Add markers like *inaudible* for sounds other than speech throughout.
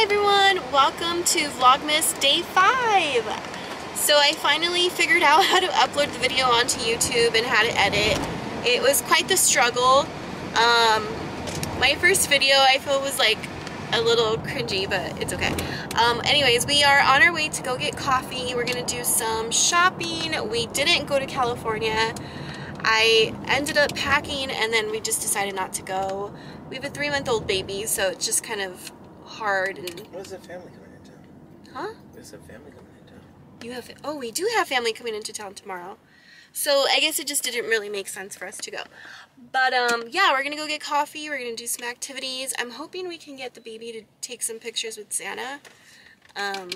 Hi everyone, welcome to Vlogmas Day 5. So I finally figured out *laughs* how to upload the video onto YouTube and how to edit. It was quite the struggle. Um, my first video I feel was like a little cringy, but it's okay. Um, anyways, we are on our way to go get coffee. We're gonna do some shopping. We didn't go to California. I ended up packing and then we just decided not to go. We have a three month old baby, so it's just kind of hard and. What is the family coming into? town? Huh? There's a family coming into. town. You have. Oh, we do have family coming into town tomorrow. So I guess it just didn't really make sense for us to go. But um, yeah, we're gonna go get coffee. We're gonna do some activities. I'm hoping we can get the baby to take some pictures with Santa. Um,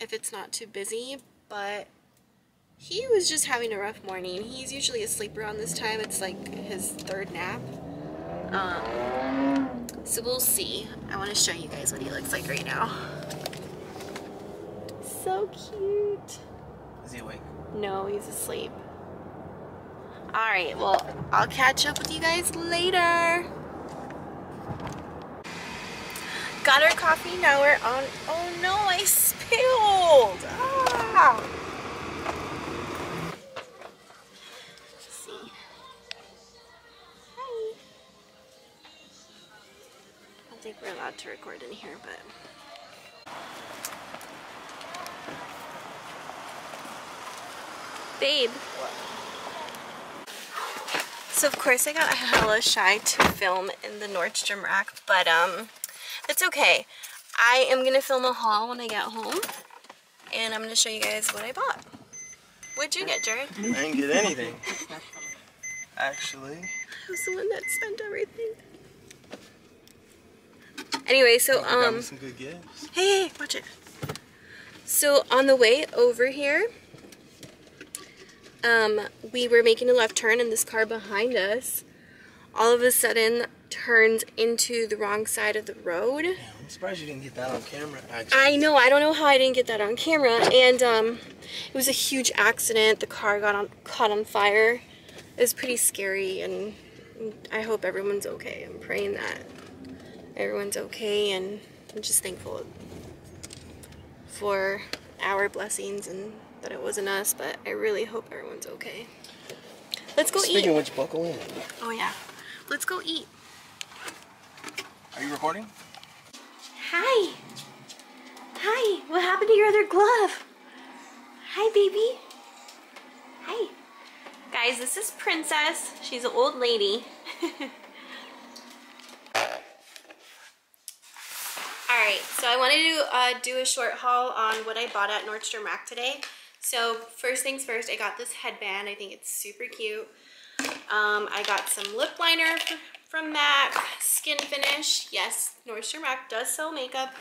if it's not too busy, but he was just having a rough morning. He's usually asleep around this time. It's like his third nap. Um, so we'll see. I want to show you guys what he looks like right now. So cute. Is he awake? No, he's asleep. Alright, well, I'll catch up with you guys later. Got our coffee, now we're on. Oh no, I spilled! Ah! We're allowed to record in here, but. Babe. So of course I got hella shy to film in the Nordstrom rack, but um, it's okay. I am gonna film a haul when I get home, and I'm gonna show you guys what I bought. What'd you get, Jarid? I didn't get anything. *laughs* Actually. I was the one that spent everything. Anyway, so got um, some good gifts. hey, hey, watch it. So on the way over here, um, we were making a left turn and this car behind us all of a sudden turns into the wrong side of the road. Yeah, I'm surprised you didn't get that on camera. Actually. I know, I don't know how I didn't get that on camera. And um, it was a huge accident. The car got on, caught on fire. It was pretty scary and I hope everyone's okay. I'm praying that everyone's okay and I'm just thankful for our blessings and that it wasn't us, but I really hope everyone's okay. Let's go Speaking eat. of which, buckle in. Oh yeah. Let's go eat. Are you recording? Hi. Hi. What happened to your other glove? Hi, baby. Hi. Guys, this is Princess. She's an old lady. *laughs* so I wanted to uh, do a short haul on what I bought at Nordstrom Rack today. So first things first, I got this headband. I think it's super cute. Um, I got some lip liner from MAC, skin finish. Yes, Nordstrom Rack does sell makeup.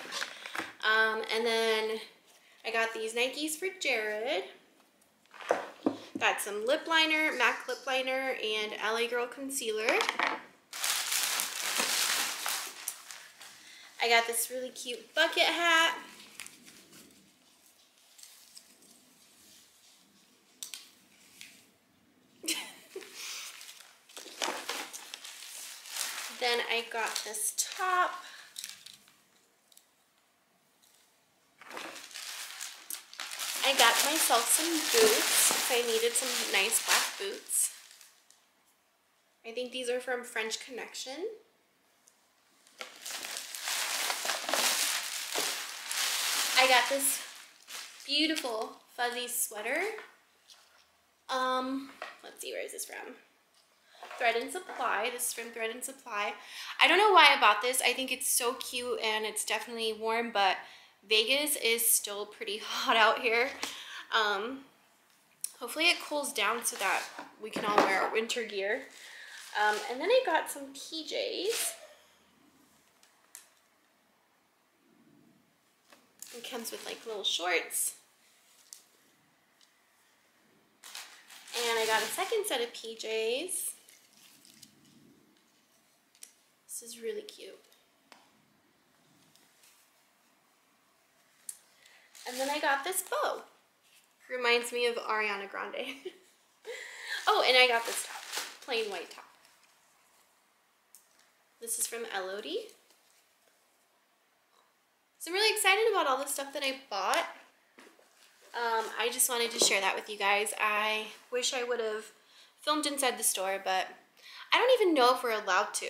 Um, and then I got these Nikes for Jarid. Got some lip liner, MAC lip liner, and LA Girl concealer. I got this really cute bucket hat. *laughs* Then I got this top. I got myself some boots. I needed some nice black boots. I think these are from French Connection. I got this beautiful fuzzy sweater. Um, let's see, where is this from? Thread and Supply. This is from Thread and Supply. I don't know why I bought this. I think it's so cute and it's definitely warm, but Vegas is still pretty *laughs* hot out here. Um, hopefully it cools down so that we can all wear our winter gear. Um, and then I got some PJs. It comes with like little shorts. And I got a second set of PJs. This is really cute. And then I got this bow. Reminds me of Ariana Grande. *laughs* oh, and I got this top. Plain white top. This is from Elodie. So I'm really excited about all the stuff that I bought. Um, I just wanted to share that with you guys. I wish I would have filmed inside the store, but I don't even know if we're allowed to.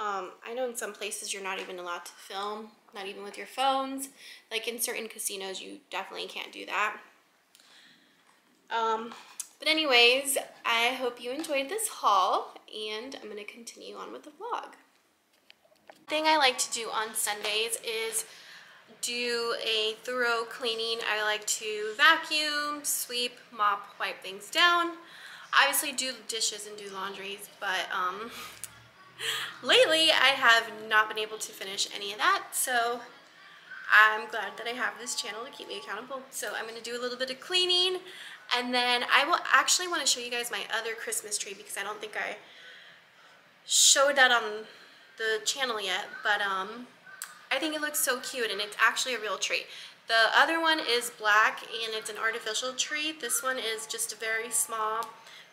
Um, I know in some places you're not even allowed to film, not even with your phones. Like in certain casinos, you definitely can't do that. Um, but anyways, I hope you enjoyed this haul, and I'm going to continue on with the vlog. Thing I like to do on Sundays is do a thorough cleaning. I like to vacuum, sweep, mop, wipe things down. Obviously do dishes and do laundries, but um, *laughs* lately I have not been able to finish any of that, so I'm glad that I have this channel to keep me accountable. So I'm going to do a little bit of cleaning, and then I will actually want to show you guys my other Christmas tree because I don't think I showed that on the channel yet, but um, I think it looks so cute and it's actually a real tree. The other one is black and it's an artificial tree. This one is just a very small,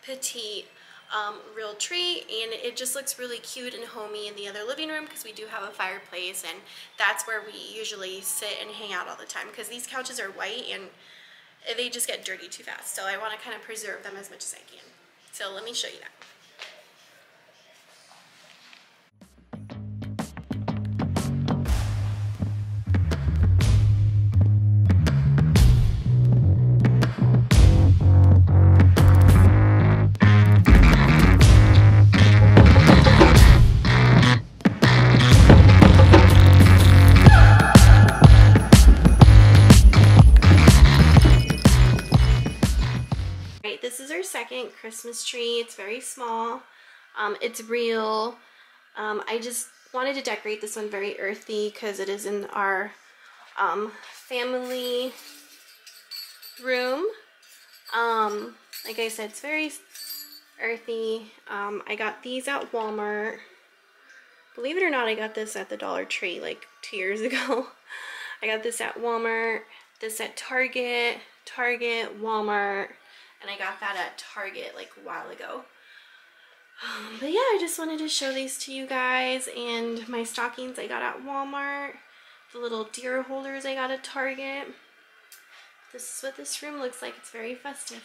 petite, um, real tree and it just looks really cute and homey in the other living room because we do have a fireplace and that's where we usually sit and hang out all the time because these couches are white and they just get dirty too fast. So I want to kind of preserve them as much as I can. So let me show you that. Second Christmas tree. It's very small. Um, it's real. Um, I just wanted to decorate this one very earthy because it is in our um, family room. Um, like I said, it's very earthy. Um, I got these at Walmart. Believe it or not, I got this at the Dollar Tree like two years *laughs* ago. I got this at Walmart, this at Target, Target, Walmart, and I got that at Target like a while ago. Um, but yeah, I just wanted to show these to you guys and my stockings I got at Walmart, the little deer holders I got at Target. This is what this room looks like. It's very festive.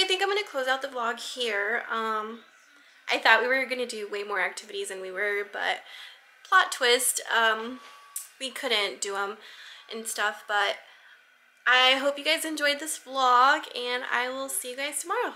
I think I'm going to close out the vlog here. Um, I thought we were going to do way more activities than we were, but plot twist, um, we couldn't do them and stuff. But I hope you guys enjoyed this vlog and I will see you guys tomorrow.